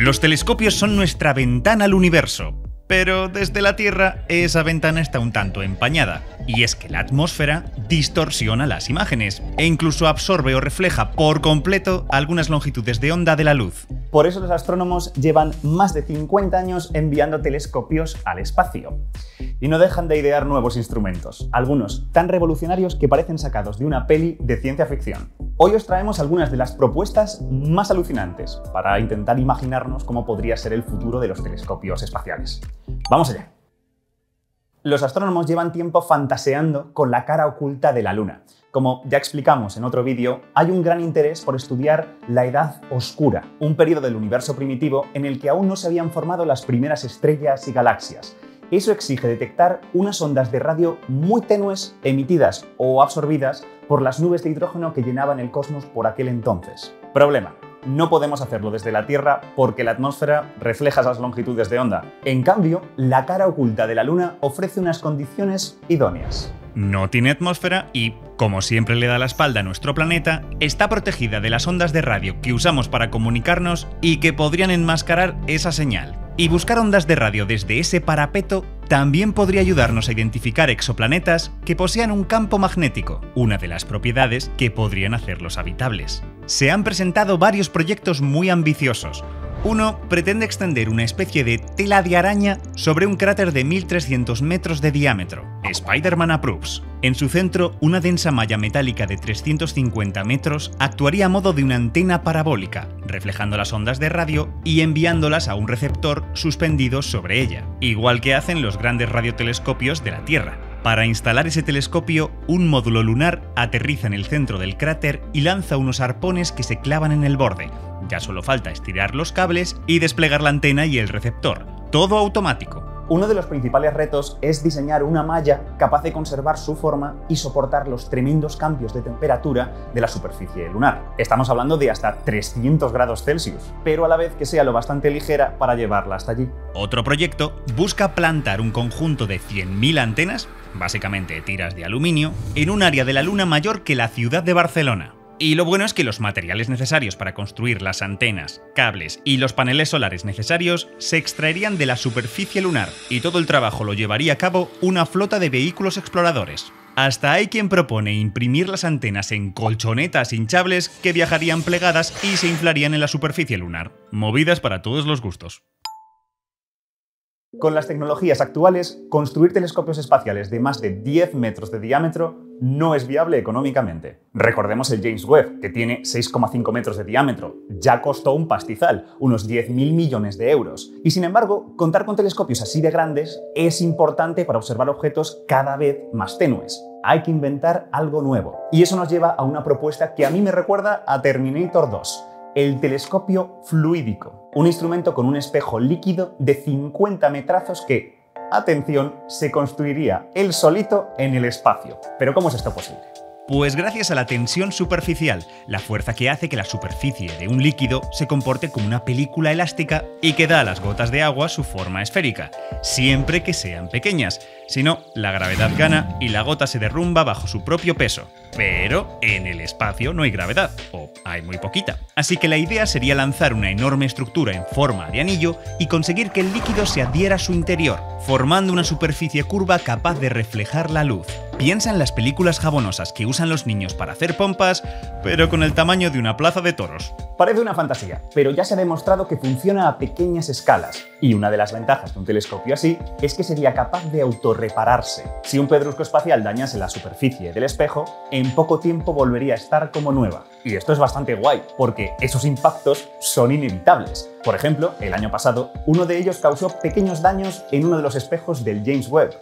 Los telescopios son nuestra ventana al universo, pero desde la Tierra esa ventana está un tanto empañada, y es que la atmósfera distorsiona las imágenes e incluso absorbe o refleja por completo algunas longitudes de onda de la luz. Por eso los astrónomos llevan más de 50 años enviando telescopios al espacio. Y no dejan de idear nuevos instrumentos, algunos tan revolucionarios que parecen sacados de una peli de ciencia ficción. Hoy os traemos algunas de las propuestas más alucinantes para intentar imaginarnos cómo podría ser el futuro de los telescopios espaciales. Vamos allá. Los astrónomos llevan tiempo fantaseando con la cara oculta de la Luna. Como ya explicamos en otro vídeo, hay un gran interés por estudiar la Edad Oscura, un periodo del universo primitivo en el que aún no se habían formado las primeras estrellas y galaxias. Eso exige detectar unas ondas de radio muy tenues emitidas o absorbidas por las nubes de hidrógeno que llenaban el cosmos por aquel entonces. Problema, no podemos hacerlo desde la Tierra porque la atmósfera refleja esas longitudes de onda. En cambio, la cara oculta de la Luna ofrece unas condiciones idóneas. No tiene atmósfera y, como siempre le da la espalda a nuestro planeta, está protegida de las ondas de radio que usamos para comunicarnos y que podrían enmascarar esa señal. Y buscar ondas de radio desde ese parapeto también podría ayudarnos a identificar exoplanetas que posean un campo magnético, una de las propiedades que podrían hacerlos habitables. Se han presentado varios proyectos muy ambiciosos, uno pretende extender una especie de tela de araña sobre un cráter de 1300 metros de diámetro. Spider-Man approves. En su centro, una densa malla metálica de 350 metros actuaría a modo de una antena parabólica, reflejando las ondas de radio y enviándolas a un receptor suspendido sobre ella, igual que hacen los grandes radiotelescopios de la Tierra. Para instalar ese telescopio, un módulo lunar aterriza en el centro del cráter y lanza unos arpones que se clavan en el borde, ya solo falta estirar los cables y desplegar la antena y el receptor. Todo automático. Uno de los principales retos es diseñar una malla capaz de conservar su forma y soportar los tremendos cambios de temperatura de la superficie lunar. Estamos hablando de hasta 300 grados Celsius, pero a la vez que sea lo bastante ligera para llevarla hasta allí. Otro proyecto busca plantar un conjunto de 100.000 antenas, básicamente tiras de aluminio, en un área de la Luna mayor que la ciudad de Barcelona. Y lo bueno es que los materiales necesarios para construir las antenas, cables y los paneles solares necesarios se extraerían de la superficie lunar y todo el trabajo lo llevaría a cabo una flota de vehículos exploradores. Hasta hay quien propone imprimir las antenas en colchonetas hinchables que viajarían plegadas y se inflarían en la superficie lunar. Movidas para todos los gustos. Con las tecnologías actuales, construir telescopios espaciales de más de 10 metros de diámetro no es viable económicamente. Recordemos el James Webb, que tiene 6,5 metros de diámetro. Ya costó un pastizal, unos 10.000 millones de euros. Y sin embargo, contar con telescopios así de grandes es importante para observar objetos cada vez más tenues. Hay que inventar algo nuevo. Y eso nos lleva a una propuesta que a mí me recuerda a Terminator 2 el telescopio fluídico, un instrumento con un espejo líquido de 50 metrazos que, atención, se construiría él solito en el espacio. Pero ¿cómo es esto posible? Pues gracias a la tensión superficial, la fuerza que hace que la superficie de un líquido se comporte como una película elástica y que da a las gotas de agua su forma esférica, siempre que sean pequeñas. Si no, la gravedad gana y la gota se derrumba bajo su propio peso. Pero en el espacio no hay gravedad, o hay muy poquita. Así que la idea sería lanzar una enorme estructura en forma de anillo y conseguir que el líquido se adhiera a su interior, formando una superficie curva capaz de reflejar la luz. Piensa en las películas jabonosas que usan los niños para hacer pompas, pero con el tamaño de una plaza de toros. Parece una fantasía, pero ya se ha demostrado que funciona a pequeñas escalas, y una de las ventajas de un telescopio así es que sería capaz de autorrepararse. Si un pedrusco espacial dañase la superficie del espejo, en poco tiempo volvería a estar como nueva. Y esto es bastante guay, porque esos impactos son inevitables. Por ejemplo, el año pasado, uno de ellos causó pequeños daños en uno de los espejos del James Webb,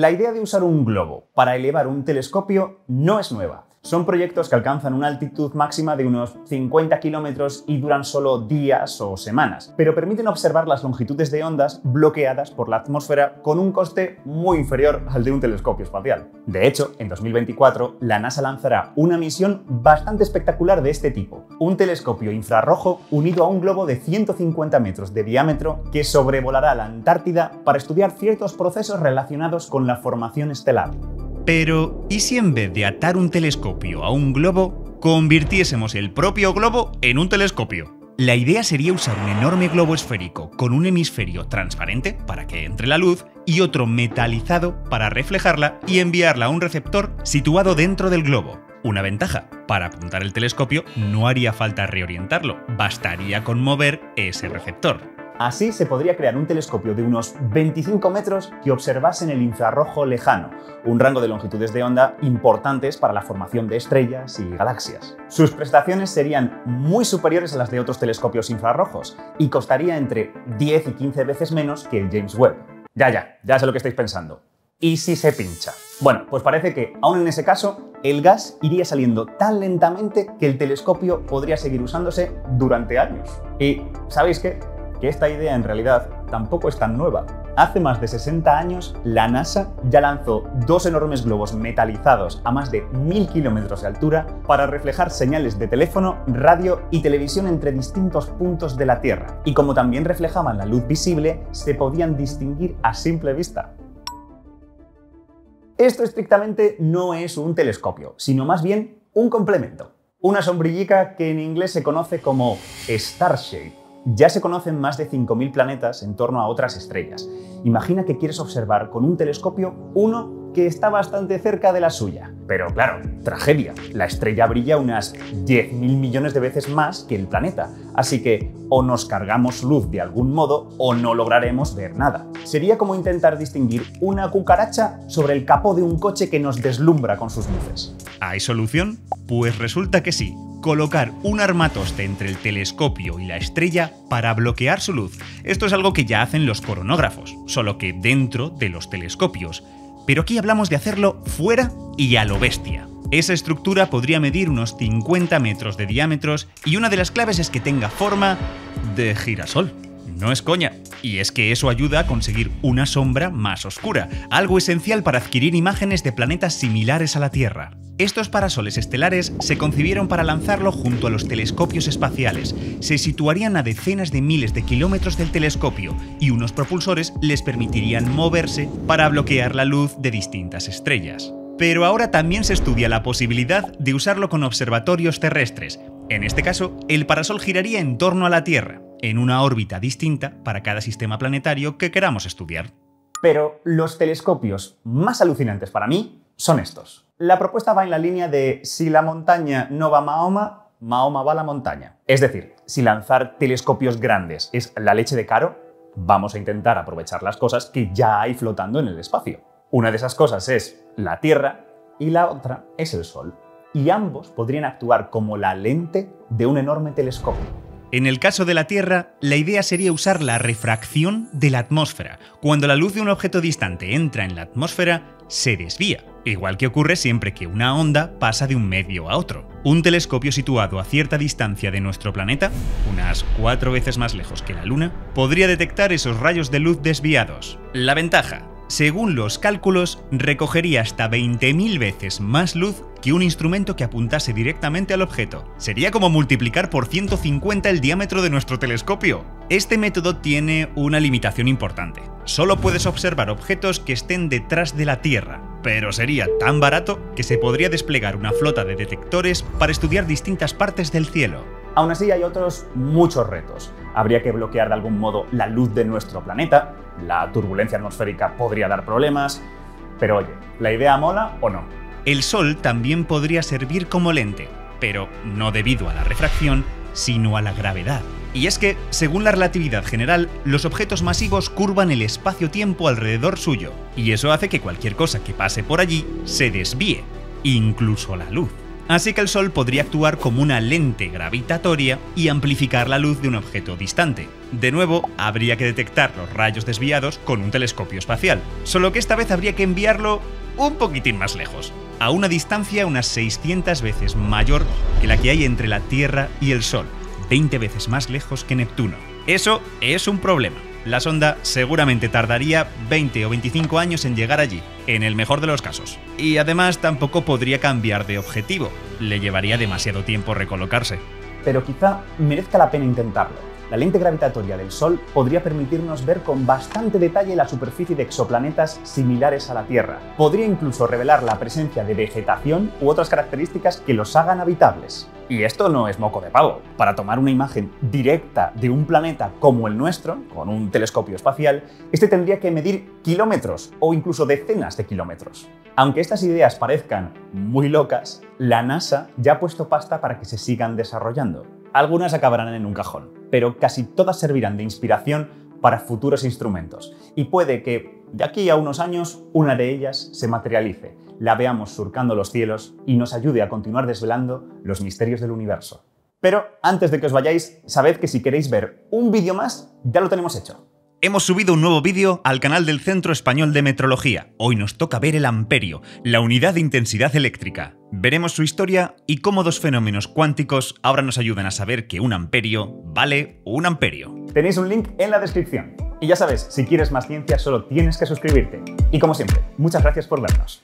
la idea de usar un globo para elevar un telescopio no es nueva. Son proyectos que alcanzan una altitud máxima de unos 50 kilómetros y duran solo días o semanas, pero permiten observar las longitudes de ondas bloqueadas por la atmósfera con un coste muy inferior al de un telescopio espacial. De hecho, en 2024, la NASA lanzará una misión bastante espectacular de este tipo, un telescopio infrarrojo unido a un globo de 150 metros de diámetro que sobrevolará la Antártida para estudiar ciertos procesos relacionados con la formación estelar. Pero, ¿y si en vez de atar un telescopio a un globo, convirtiésemos el propio globo en un telescopio? la idea sería usar un enorme globo esférico con un hemisferio transparente para que entre la luz y otro metalizado para reflejarla y enviarla a un receptor situado dentro del globo. Una ventaja, para apuntar el telescopio no haría falta reorientarlo, bastaría con mover ese receptor. Así se podría crear un telescopio de unos 25 metros que observase en el infrarrojo lejano, un rango de longitudes de onda importantes para la formación de estrellas y galaxias. Sus prestaciones serían muy superiores a las de otros telescopios infrarrojos y costaría entre 10 y 15 veces menos que el James Webb. Ya, ya, ya sé lo que estáis pensando. ¿Y si se pincha? Bueno, pues parece que, aún en ese caso, el gas iría saliendo tan lentamente que el telescopio podría seguir usándose durante años. Y, ¿sabéis qué? Que esta idea en realidad tampoco es tan nueva. Hace más de 60 años, la NASA ya lanzó dos enormes globos metalizados a más de 1000 kilómetros de altura para reflejar señales de teléfono, radio y televisión entre distintos puntos de la Tierra. Y como también reflejaban la luz visible, se podían distinguir a simple vista. Esto estrictamente no es un telescopio, sino más bien un complemento. Una sombrillica que en inglés se conoce como Starshade ya se conocen más de 5.000 planetas en torno a otras estrellas. Imagina que quieres observar con un telescopio uno que está bastante cerca de la suya. Pero claro, tragedia. La estrella brilla unas 10.000 millones de veces más que el planeta. Así que o nos cargamos luz de algún modo o no lograremos ver nada. Sería como intentar distinguir una cucaracha sobre el capó de un coche que nos deslumbra con sus luces. ¿Hay solución? Pues resulta que sí colocar un armatoste entre el telescopio y la estrella para bloquear su luz. Esto es algo que ya hacen los coronógrafos, solo que dentro de los telescopios. Pero aquí hablamos de hacerlo fuera y a lo bestia. Esa estructura podría medir unos 50 metros de diámetros y una de las claves es que tenga forma de girasol. No es coña. Y es que eso ayuda a conseguir una sombra más oscura, algo esencial para adquirir imágenes de planetas similares a la Tierra. Estos parasoles estelares se concibieron para lanzarlo junto a los telescopios espaciales. Se situarían a decenas de miles de kilómetros del telescopio y unos propulsores les permitirían moverse para bloquear la luz de distintas estrellas. Pero ahora también se estudia la posibilidad de usarlo con observatorios terrestres. En este caso, el parasol giraría en torno a la Tierra, en una órbita distinta para cada sistema planetario que queramos estudiar. Pero los telescopios más alucinantes para mí son estos. La propuesta va en la línea de si la montaña no va a Mahoma, Mahoma va a la montaña. Es decir, si lanzar telescopios grandes es la leche de caro, vamos a intentar aprovechar las cosas que ya hay flotando en el espacio. Una de esas cosas es la Tierra y la otra es el Sol. Y ambos podrían actuar como la lente de un enorme telescopio. En el caso de la Tierra, la idea sería usar la refracción de la atmósfera. Cuando la luz de un objeto distante entra en la atmósfera, se desvía, igual que ocurre siempre que una onda pasa de un medio a otro. Un telescopio situado a cierta distancia de nuestro planeta, unas cuatro veces más lejos que la Luna, podría detectar esos rayos de luz desviados. La ventaja, según los cálculos, recogería hasta 20.000 veces más luz que un instrumento que apuntase directamente al objeto. Sería como multiplicar por 150 el diámetro de nuestro telescopio. Este método tiene una limitación importante. Solo puedes observar objetos que estén detrás de la Tierra, pero sería tan barato que se podría desplegar una flota de detectores para estudiar distintas partes del cielo. Aún así hay otros muchos retos. Habría que bloquear de algún modo la luz de nuestro planeta, la turbulencia atmosférica podría dar problemas, pero oye, ¿la idea mola o no? El Sol también podría servir como lente, pero no debido a la refracción, sino a la gravedad. Y es que, según la relatividad general, los objetos masivos curvan el espacio-tiempo alrededor suyo, y eso hace que cualquier cosa que pase por allí se desvíe, incluso la luz. Así que el Sol podría actuar como una lente gravitatoria y amplificar la luz de un objeto distante. De nuevo, habría que detectar los rayos desviados con un telescopio espacial, solo que esta vez habría que enviarlo un poquitín más lejos, a una distancia unas 600 veces mayor que la que hay entre la Tierra y el Sol, 20 veces más lejos que Neptuno. Eso es un problema. La sonda seguramente tardaría 20 o 25 años en llegar allí, en el mejor de los casos. Y además tampoco podría cambiar de objetivo, le llevaría demasiado tiempo recolocarse. Pero quizá merezca la pena intentarlo. La lente gravitatoria del Sol podría permitirnos ver con bastante detalle la superficie de exoplanetas similares a la Tierra. Podría incluso revelar la presencia de vegetación u otras características que los hagan habitables. Y esto no es moco de pavo. Para tomar una imagen directa de un planeta como el nuestro, con un telescopio espacial, este tendría que medir kilómetros o incluso decenas de kilómetros. Aunque estas ideas parezcan muy locas, la NASA ya ha puesto pasta para que se sigan desarrollando. Algunas acabarán en un cajón, pero casi todas servirán de inspiración para futuros instrumentos. Y puede que de aquí a unos años una de ellas se materialice, la veamos surcando los cielos y nos ayude a continuar desvelando los misterios del universo. Pero antes de que os vayáis, sabed que si queréis ver un vídeo más, ya lo tenemos hecho. Hemos subido un nuevo vídeo al canal del Centro Español de Metrología. Hoy nos toca ver el amperio, la unidad de intensidad eléctrica. Veremos su historia y cómo dos fenómenos cuánticos ahora nos ayudan a saber que un amperio vale un amperio. Tenéis un link en la descripción. Y ya sabes, si quieres más ciencia solo tienes que suscribirte. Y como siempre, muchas gracias por vernos.